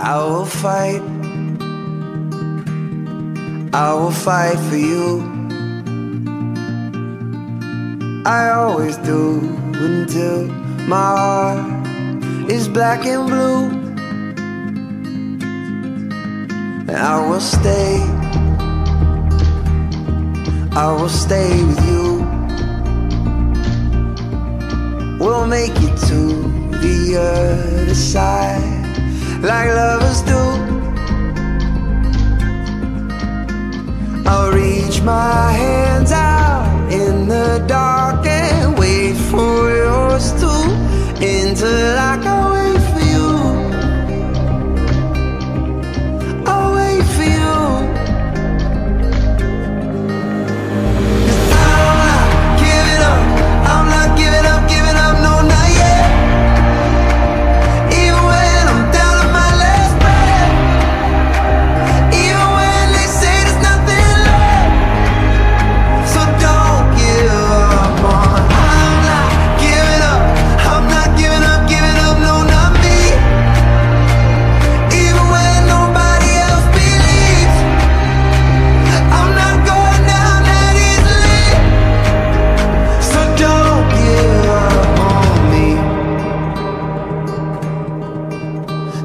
I will fight. I will fight for you. I always do until my heart is black and blue. And I will stay. I will stay with you. We'll make it to the other side like lovers do. I'll reach my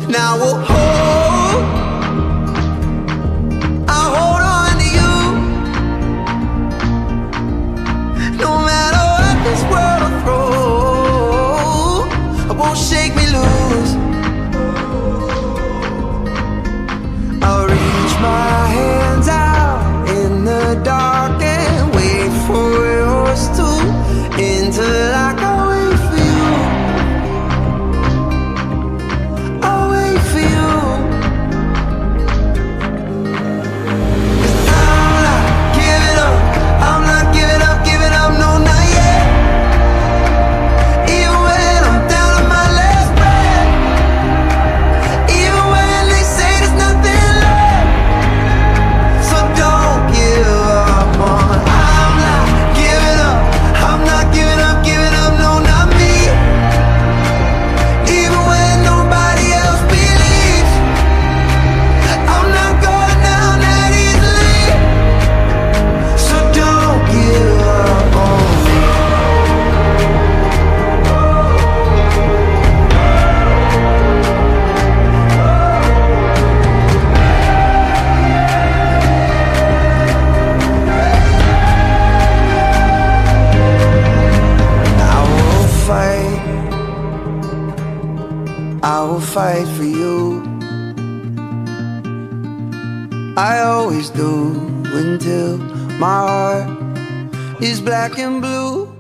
Now we'll hold I hold on to you. No matter what this world It won't shake me loose. I will fight for you. I always do until my heart is black and blue.